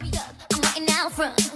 Hurry up, I'm waiting out front.